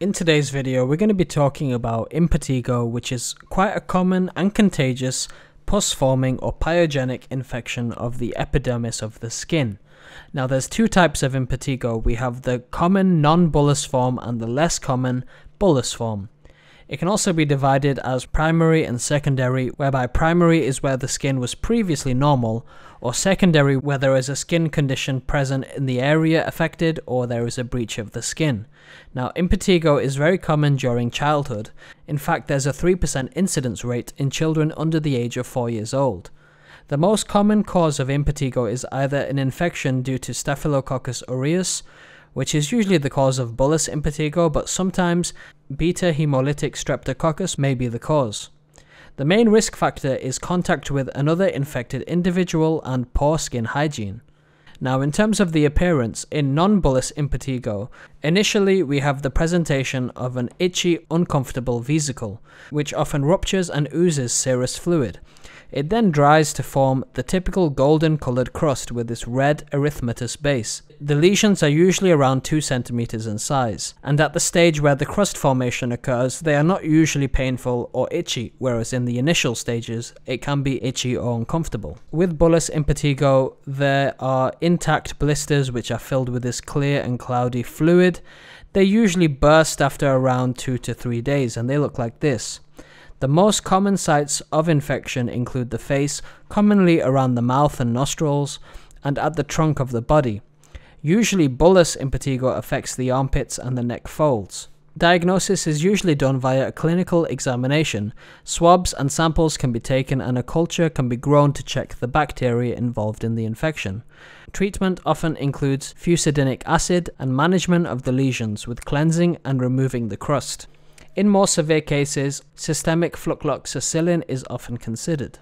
In today's video, we're going to be talking about impetigo, which is quite a common and contagious pus-forming or pyogenic infection of the epidermis of the skin. Now, there's two types of impetigo. We have the common non-bullous form and the less common bullous form. It can also be divided as primary and secondary, whereby primary is where the skin was previously normal, or secondary where there is a skin condition present in the area affected or there is a breach of the skin. Now, impetigo is very common during childhood. In fact, there's a 3% incidence rate in children under the age of 4 years old. The most common cause of impetigo is either an infection due to Staphylococcus aureus, which is usually the cause of bullous impetigo, but sometimes beta hemolytic streptococcus may be the cause. The main risk factor is contact with another infected individual and poor skin hygiene. Now, in terms of the appearance, in non bullous impetigo, initially we have the presentation of an itchy, uncomfortable vesicle, which often ruptures and oozes serous fluid. It then dries to form the typical golden coloured crust with this red erythematous base. The lesions are usually around 2 centimeters in size, and at the stage where the crust formation occurs, they are not usually painful or itchy, whereas in the initial stages, it can be itchy or uncomfortable. With bullous impetigo, there are intact blisters which are filled with this clear and cloudy fluid. They usually burst after around 2 to 3 days, and they look like this. The most common sites of infection include the face, commonly around the mouth and nostrils, and at the trunk of the body. Usually, bullous impetigo affects the armpits and the neck folds. Diagnosis is usually done via a clinical examination. Swabs and samples can be taken and a culture can be grown to check the bacteria involved in the infection. Treatment often includes fusidinic acid and management of the lesions with cleansing and removing the crust. In more severe cases, systemic flucloxacillin is often considered.